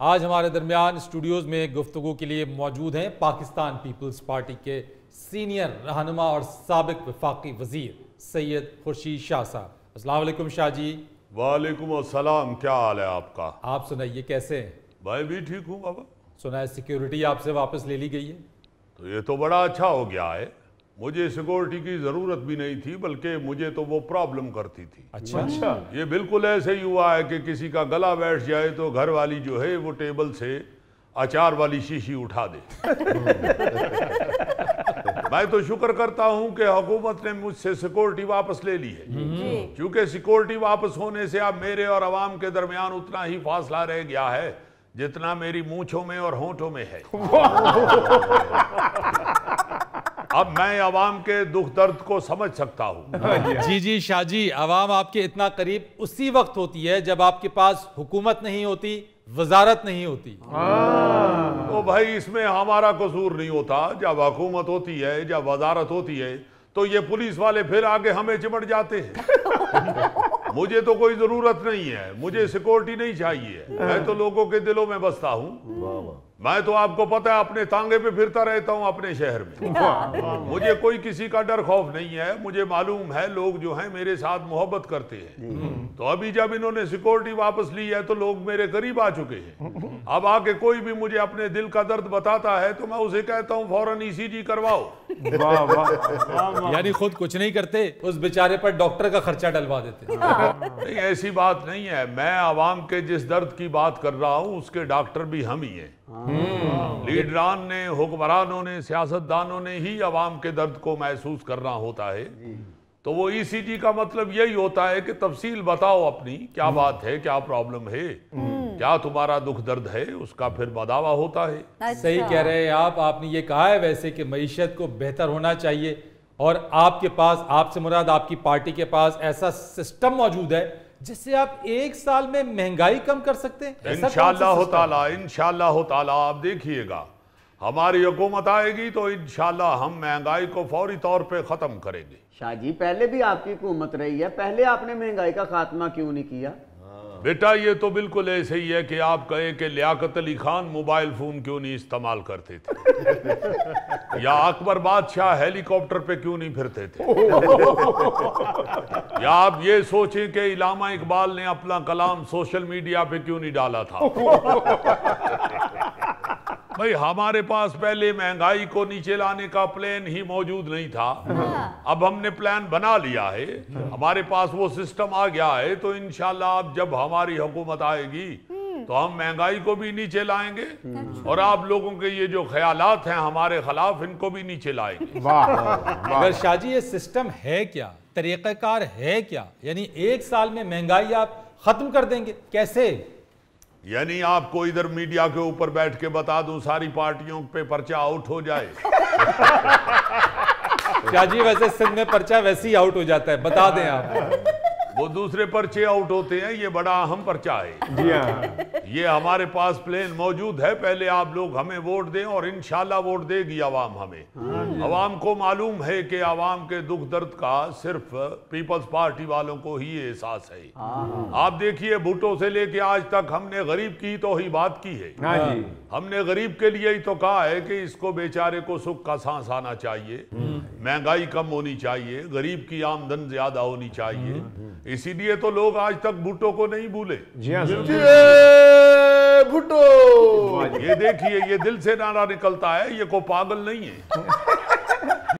आज हमारे दरमियान स्टूडियोज में गुफ्तु के लिए मौजूद हैं पाकिस्तान पीपल्स पार्टी के सीनियर रहनुमा और सबक वफाकी वज़ीर सैयद खुर्शीद शाह साहब। असलम शाह जी। वालेकुम अस्सलाम क्या हाल है आपका? आप सुनाइए कैसे हैं? मैं भी ठीक हूँ बाबा। सुना है सिक्योरिटी आपसे वापस ले ली गई है। तो ये तो बड़ा अच्छा हो गया है। मुझे सिक्योरिटी की ज़रूरत भी नहीं थी बल्कि मुझे तो वो प्रॉब्लम करती थी। अच्छा। अच्छा। ये बिल्कुल ऐसे ही हुआ है कि किसी का गला बैठ जाए तो घर वाली जो है वो टेबल से अचार वाली शीशी उठा दे। मैं तो शुक्र करता हूँ कि हुकूमत ने मुझसे सिक्योरिटी वापस ले ली है। क्योंकि सिक्योरिटी वापस होने से अब मेरे और अवाम के दरमियान उतना ही फासला रह गया है जितना मेरी मूछों में और होंठों में है। अब मैं अवाम के दुख दर्द को समझ सकता हूँ। जी जी शाह जी आवाम आपके इतना करीब उसी वक्त होती है जब आपके पास हुकूमत नहीं होती वजारत नहीं होती। तो भाई इसमें हमारा कसूर नहीं होता जब हुकूमत होती है जब वजारत होती है तो ये पुलिस वाले फिर आगे हमें चिमट जाते हैं। मुझे तो कोई ज़रूरत नहीं है मुझे सिक्योरिटी नहीं चाहिए। मैं तो लोगों के दिलों में बसता हूँ। मैं तो आपको पता है अपने तांगे पे फिरता रहता हूँ अपने शहर में। मुझे कोई किसी का डर खौफ नहीं है। मुझे मालूम है लोग जो हैं मेरे साथ मोहब्बत करते हैं। तो अभी जब इन्होंने सिक्योरिटी वापस ली है तो लोग मेरे करीब आ चुके हैं। अब आके कोई भी मुझे अपने दिल का दर्द बताता है तो मैं उसे कहता हूँ फ़ौरन ईसीजी करवाओ। वाह वाह वाह वाह। यानी खुद कुछ नहीं करते उस बेचारे पर डॉक्टर का खर्चा डलवा देते नहीं ऐसी बात नहीं है। मैं आवाम के जिस दर्द की बात कर रहा हूँ उसके डॉक्टर भी हम ही हैं। लीडरान ने हुक्मरानों ने सियासतदानों ने ही आवाम के दर्द को महसूस करना होता है। तो वो ईसीजी का मतलब यही होता है कि तफसील बताओ अपनी क्या बात है क्या प्रॉब्लम है? क्या तुम्हारा दुख दर्द है? उसका फिर बदावा होता है। अच्छा। सही कह रहे हैं आप। आपने ये कहा है वैसे कि मीशत को बेहतर होना चाहिए और आपके पास आपसे मुराद आपकी पार्टी के पास ऐसा सिस्टम मौजूद है जिससे आप एक साल में महँगाई कम कर सकते हैं। इनशाला इंशाल्लाह ताला इंशाल्लाह ताला आप देखिएगा। हमारी हुकूमत आएगी तो इंशाल्लाह हम महँगाई को फौरी तौर पर ख़त्म करेंगे। शाह जी पहले भी आपकी हुकूमत रही है पहले आपने महँगाई का खात्मा क्यों नहीं किया? बेटा ये तो बिल्कुल ऐसे ही है कि आप कहें कि लियाकत अली खान मोबाइल फ़ोन क्यों नहीं इस्तेमाल करते थे? या अकबर बादशाह हेलीकॉप्टर पे क्यों नहीं फिरते थे? या आप ये सोचें कि इलामा इकबाल ने अपना कलाम सोशल मीडिया पे क्यों नहीं डाला था? भाई हमारे पास पहले महँगाई को नीचे लाने का प्लान ही मौजूद नहीं था। अब हमने प्लान बना लिया है। हमारे पास वो सिस्टम आ गया है तो इनशाला अब जब हमारी हुकूमत आएगी तो हम महँगाई को भी नीचे लाएँगे और आप लोगों के ये जो ख्यालात हैं हमारे खिलाफ इनको भी नीचे लाएँगे। वाह वाह अगर शाह जी ये सिस्टम है क्या? तरीक़ाकार है क्या? यानी एक साल में महँगाई आप खत्म कर देंगे कैसे? यानी आपको इधर मीडिया के ऊपर बैठ के बता दूँ, सारी पार्टियों पे पर्चा आउट हो जाए। क्या जी, वैसे सिंध में पर्चा वैसे ही आउट हो जाता है, बता दें आप। वो दूसरे पर्चे आउट होते हैं ये बड़ा अहम पर्चा है। जी हाँ। ये हमारे पास प्लेन मौजूद है पहले आप लोग हमें वोट दें और इंशाल्लाह वोट देगी आवाम हमें। आवाम को मालूम है कि आवाम के दुख दर्द का सिर्फ़ पीपल्स पार्टी वालों को ही एहसास है। आप देखिए भुट्टो से लेके आज तक हमने गरीब की तो ही बात की है। हाँ हमने गरीब के लिए ही तो कहा है कि इसको बेचारे को सुख का सांस आना चाहिए। महँगाई कम होनी चाहिए गरीब की आमदन ज़्यादा होनी चाहिए। इसीलिए तो लोग आज तक भुट्टो को नहीं भूले। जी हाँ। भुट्टो ये देखिए ये दिल से नारा निकलता है ये को पागल नहीं है।